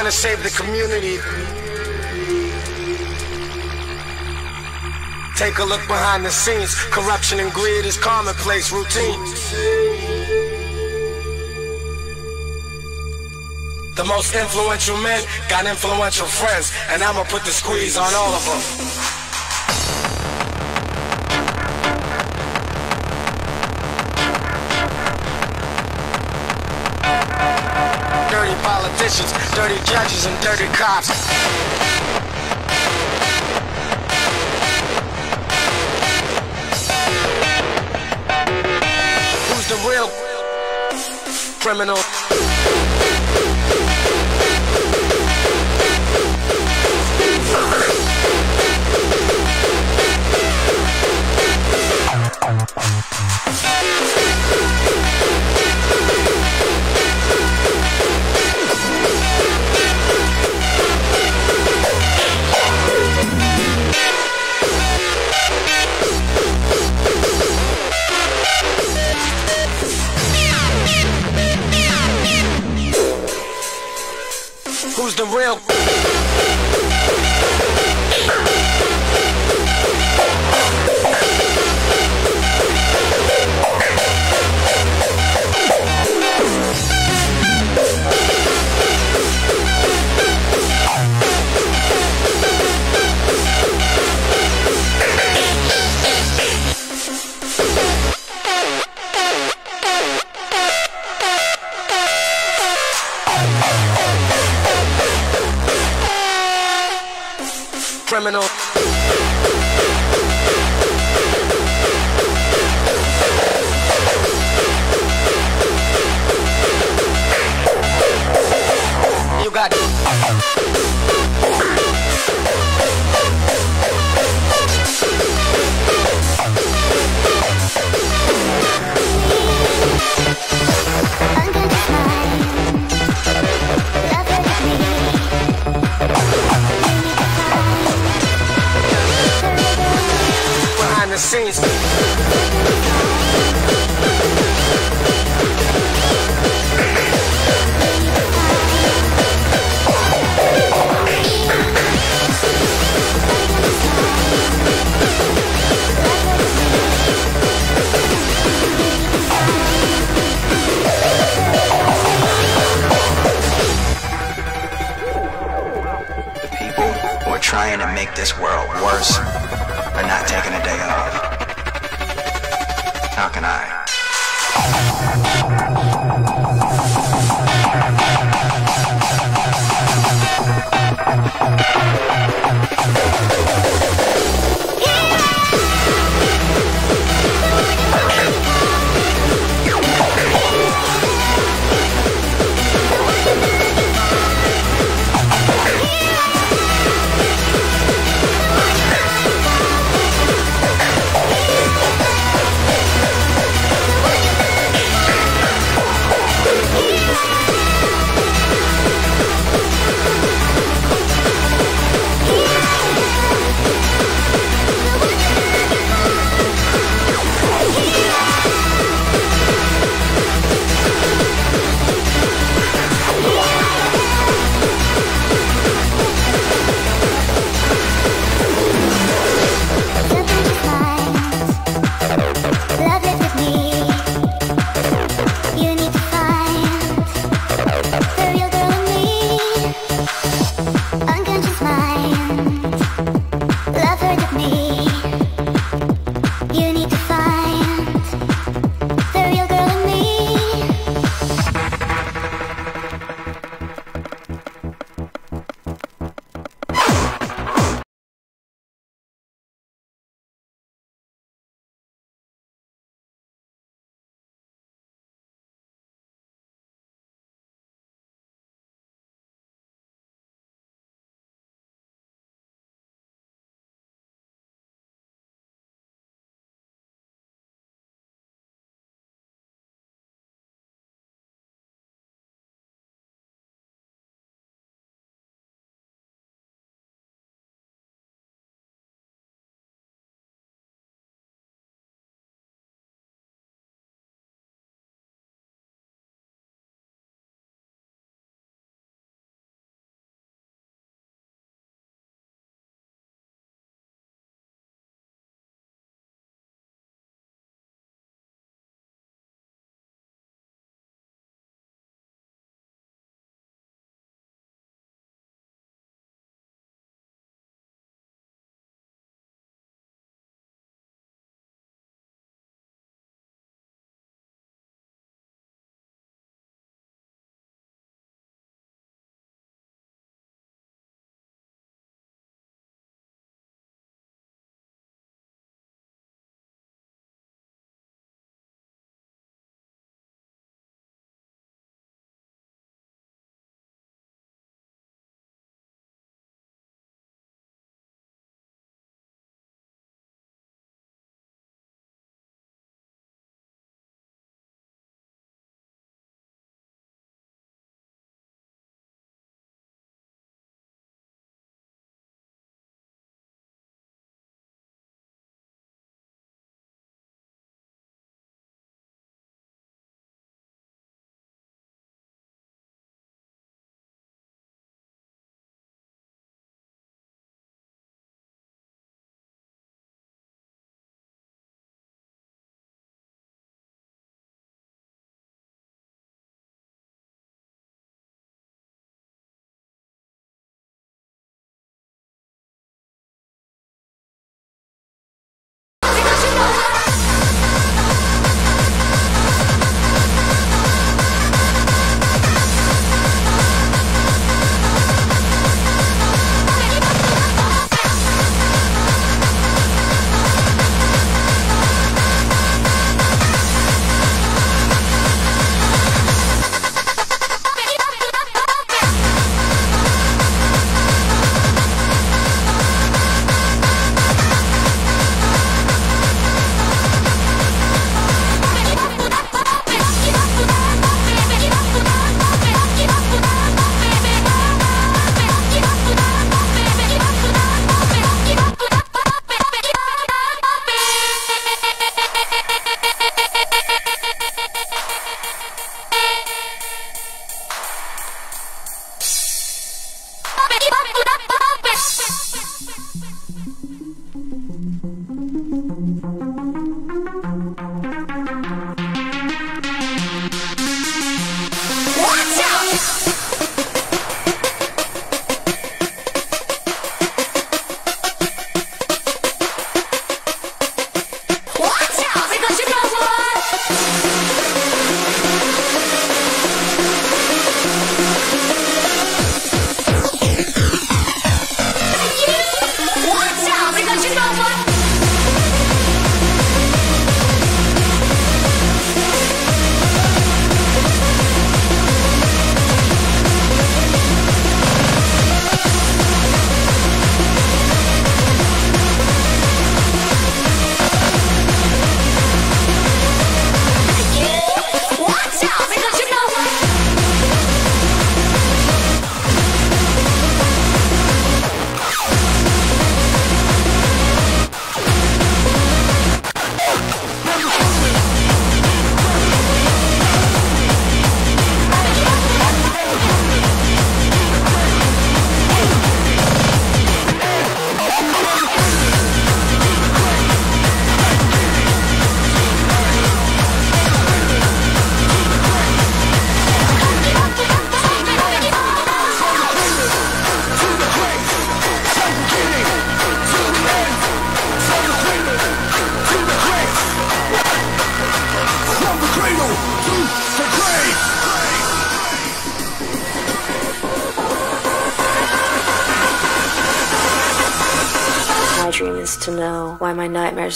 We gonna save the community? Take a look behind the scenes. Corruption and greed is commonplace routine. The most influential men got influential friends, and I'ma put the squeeze on all of them. Politicians, dirty judges, and dirty cops. Who's the real criminal? The real? Criminal.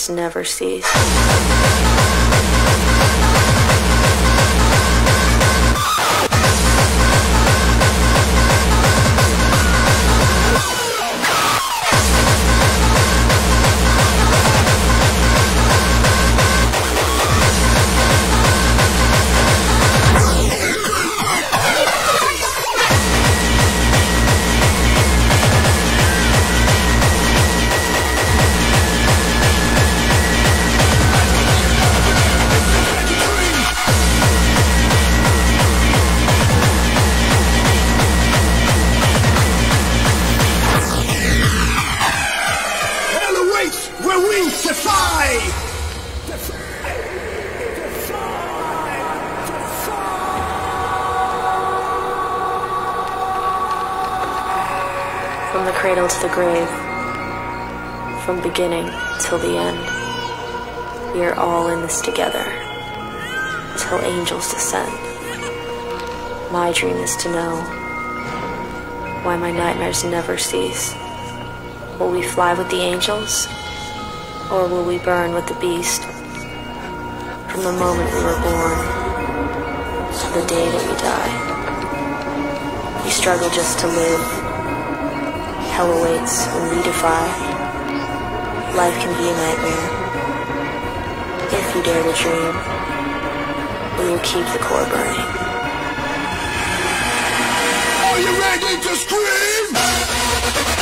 Never cease. From beginning till the end, we are all in this together till angels descend. My dream is to know why my nightmares never cease. Will we fly with the angels, or will we burn with the beast? From the moment we were born to the day that we die, we struggle just to live. Hell awaits when we defy. Life can be a nightmare. If you dare to dream, we will keep the core burning. Are you ready to scream?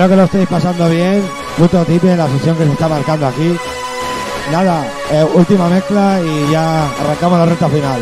Espero que lo estéis pasando bien. Puto tipe la sesión que se está marcando aquí. Nada, eh, última mezcla y ya arrancamos la recta final.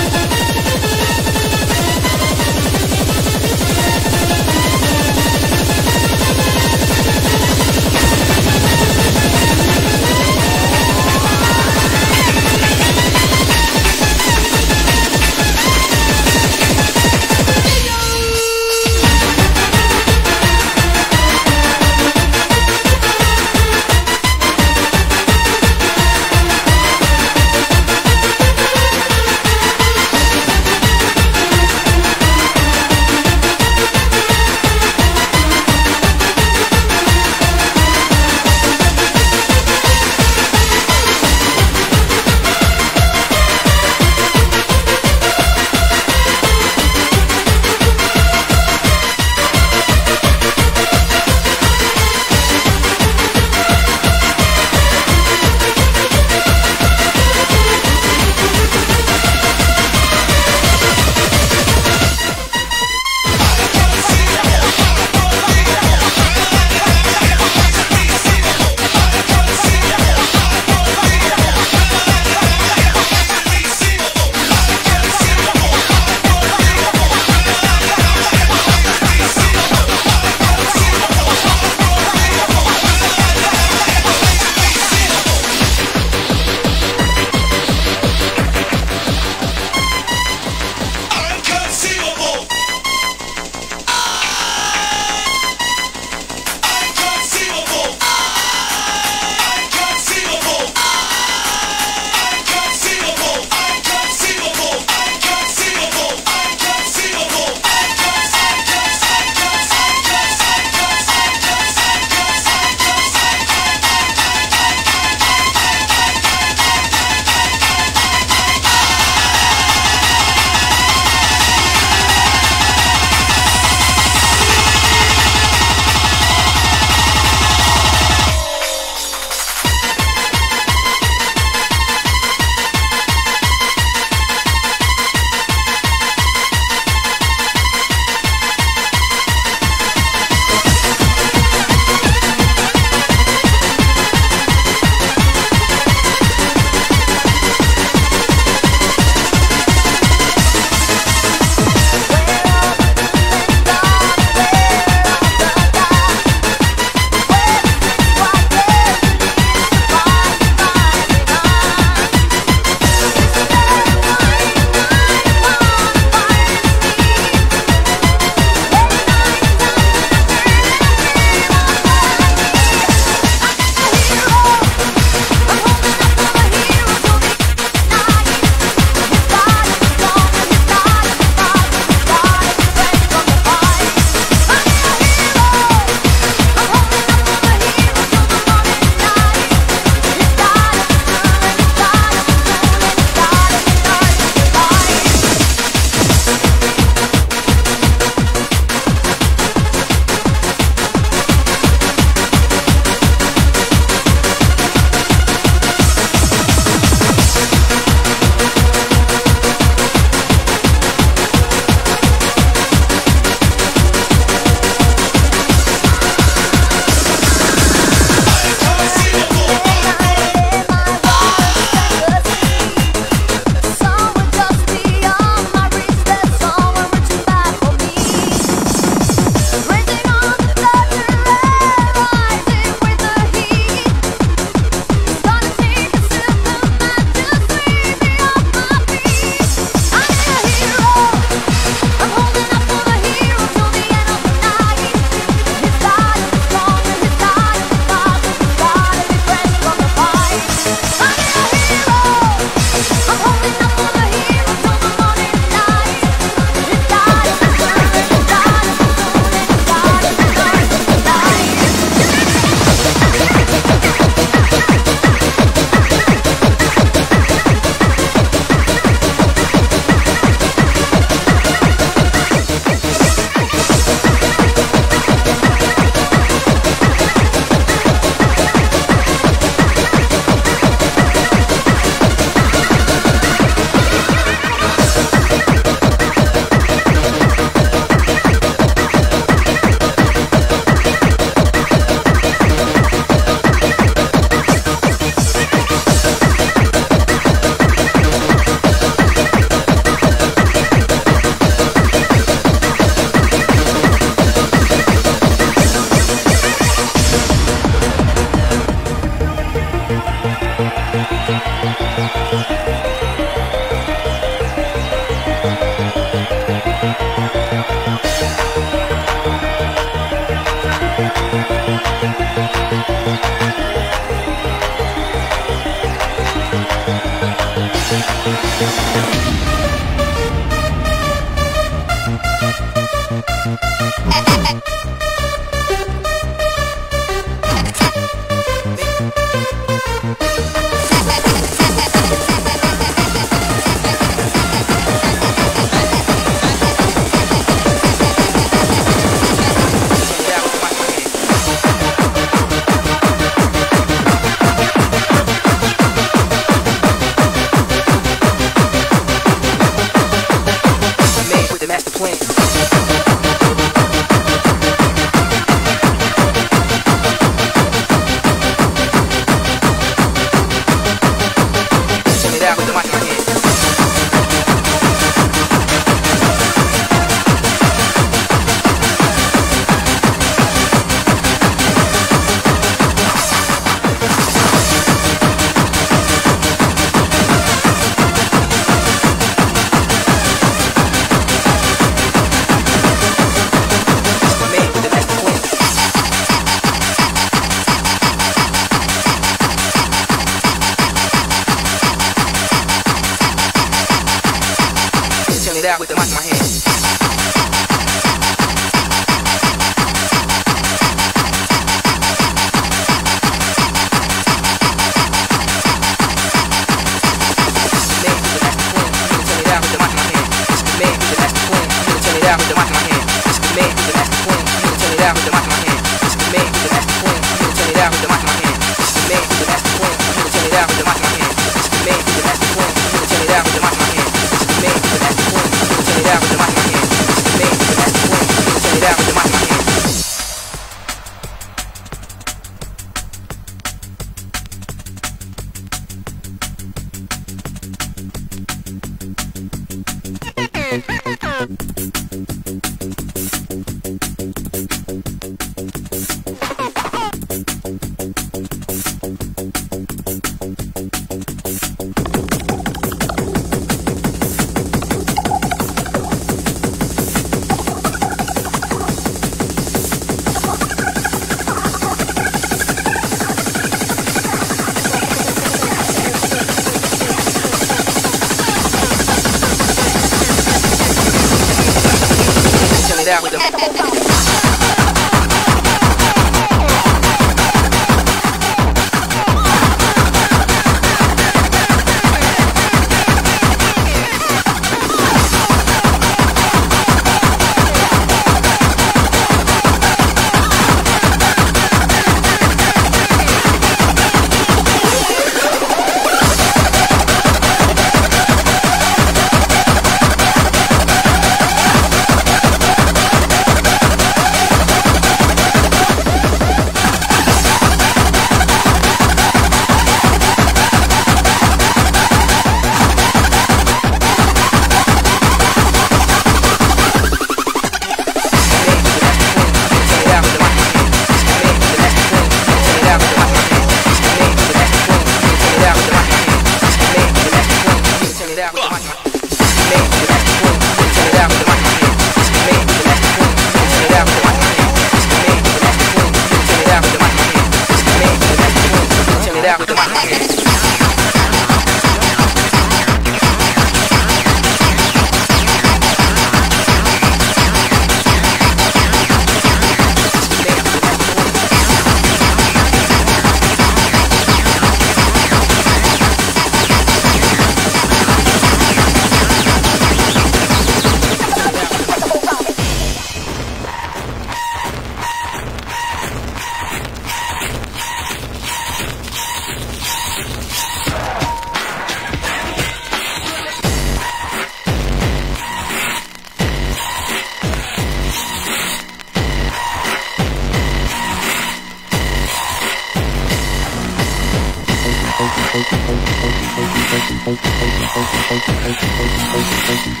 You have five seconds to terminate this tape. Five, four, three, two, one.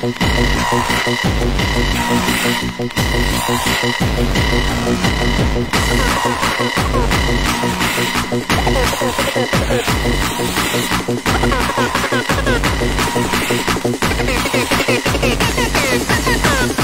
Yeah.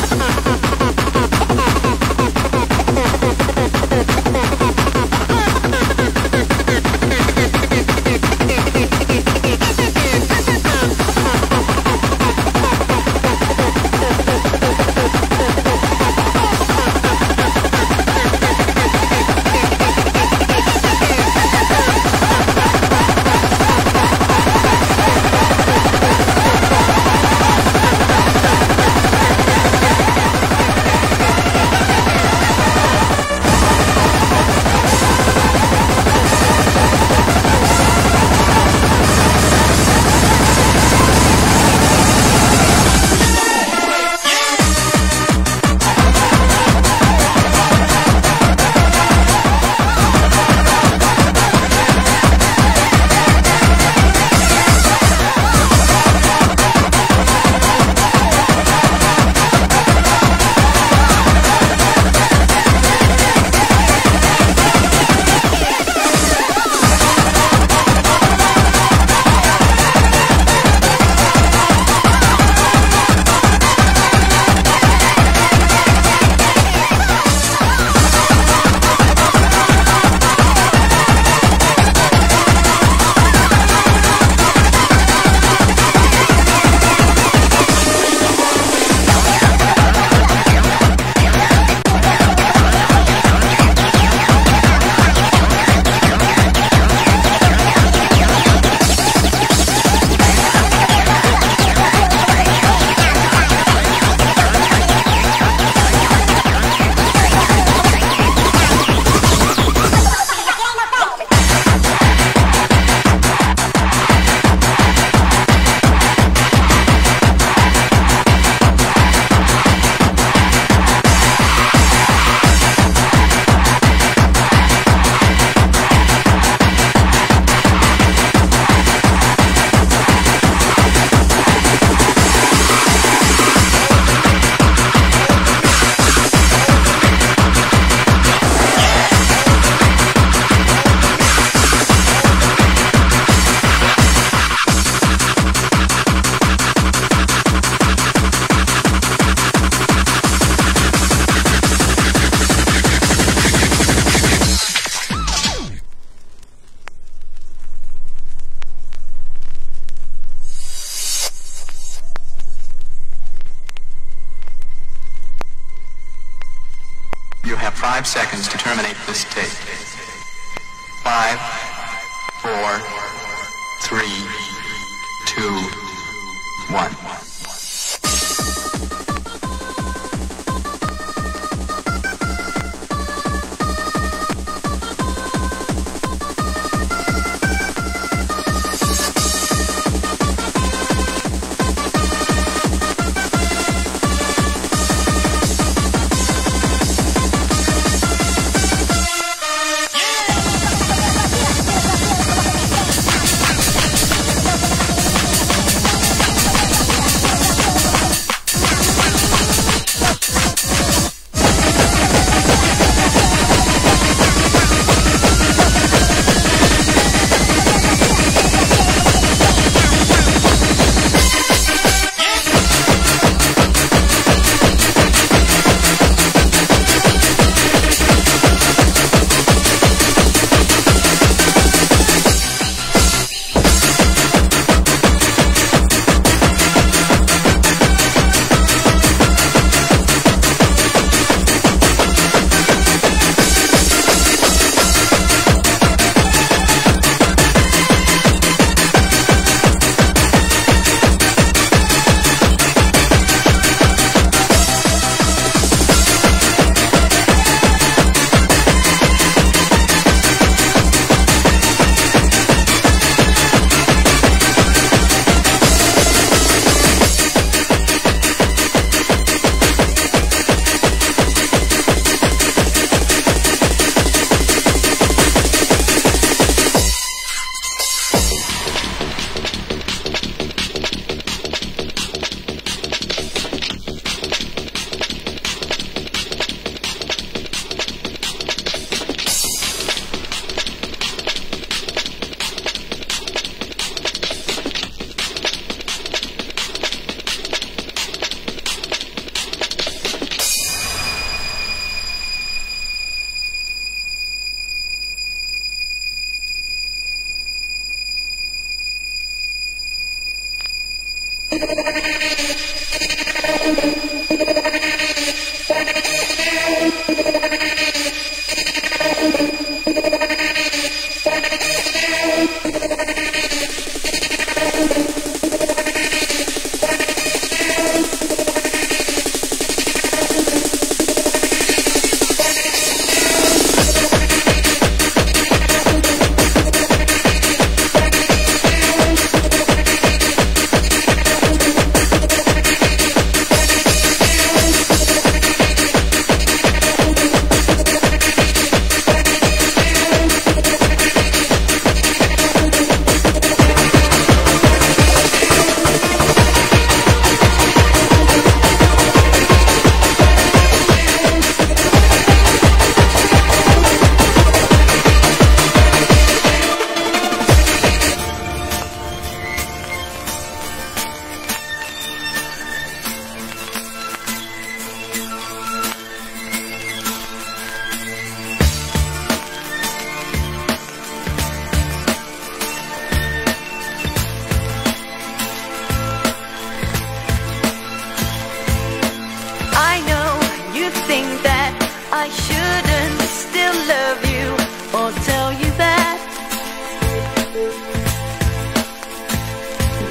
I shouldn't still love you or tell you that.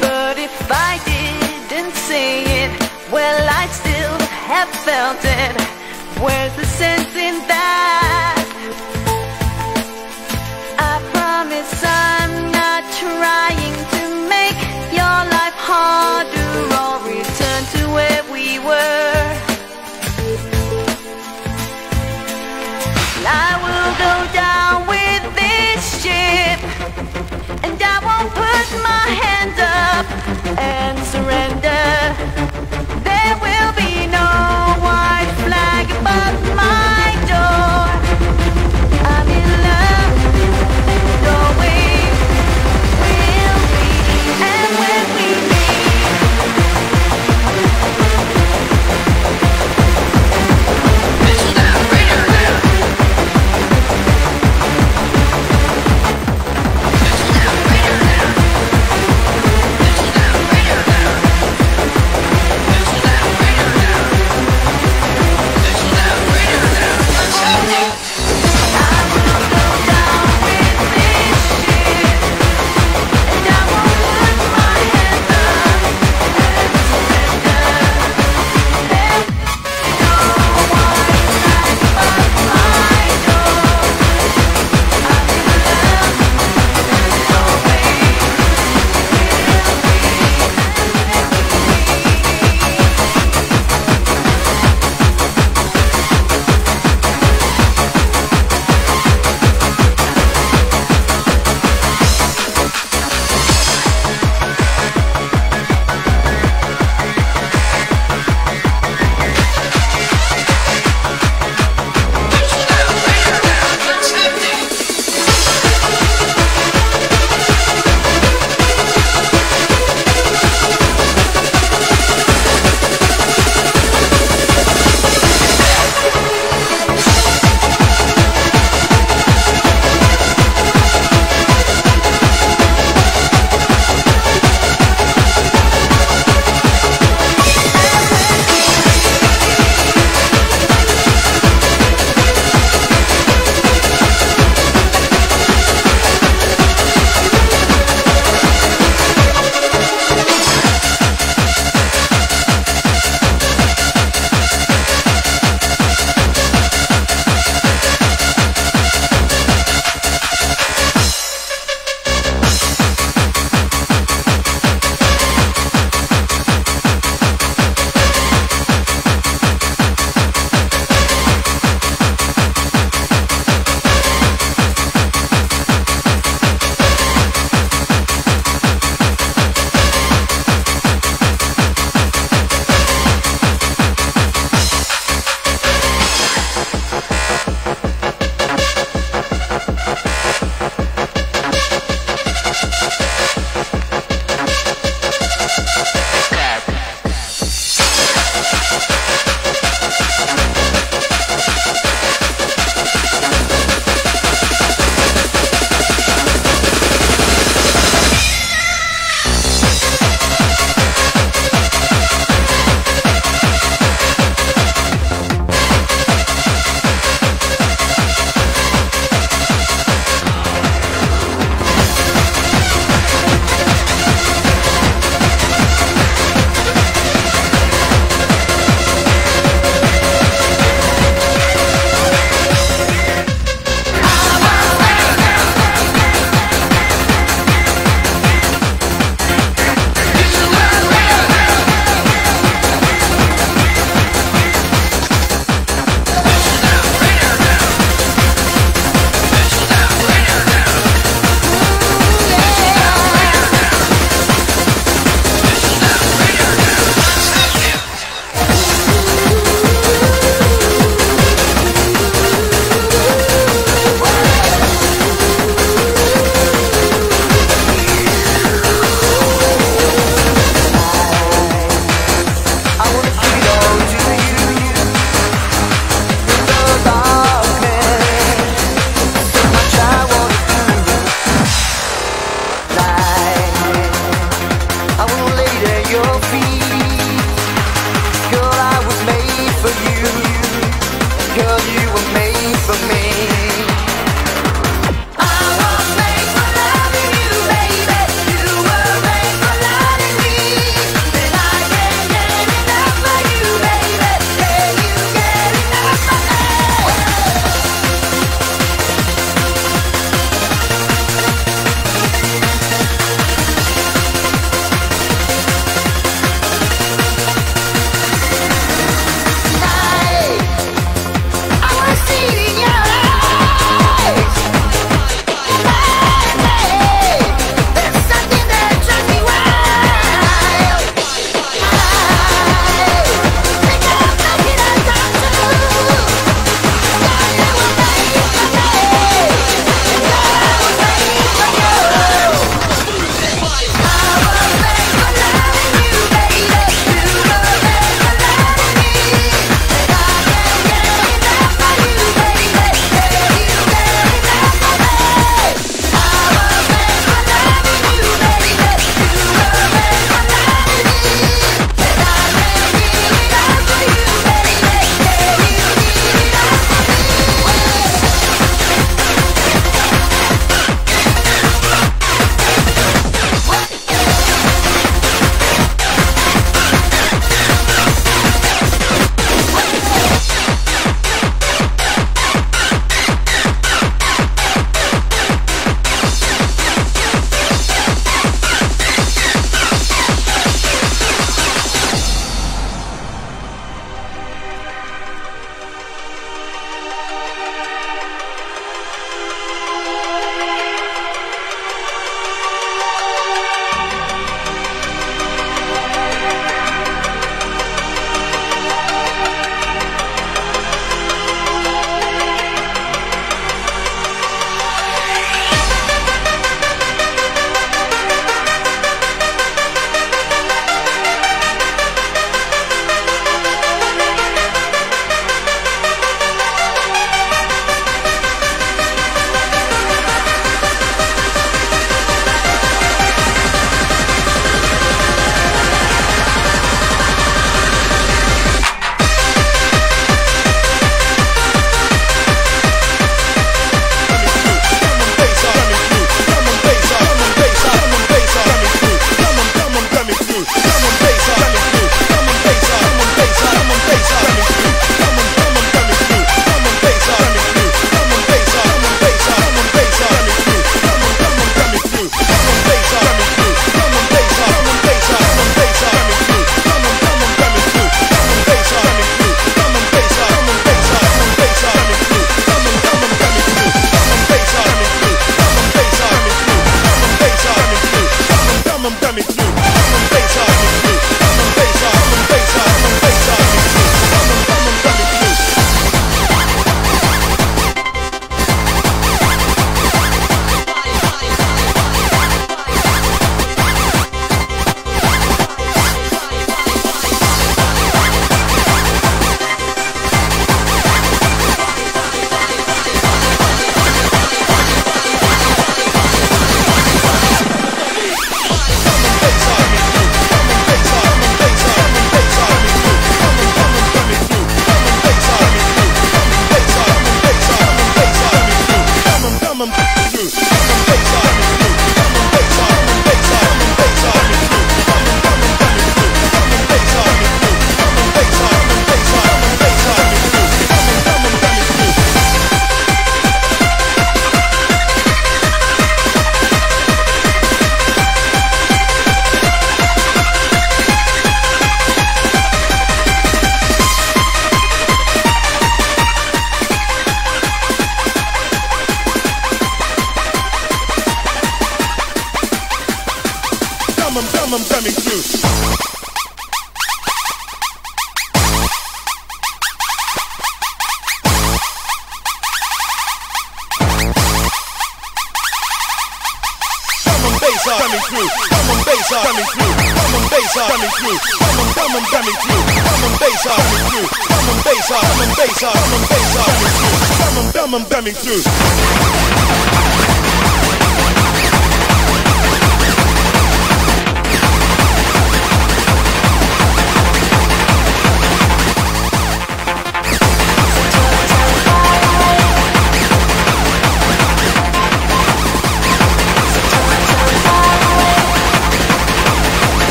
But if I didn't say it, well, I'd still have felt it. Where's the sense in that? And surrender.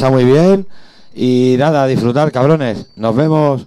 Pasado muy bien. Y nada, disfrutar, cabrones. Nos vemos.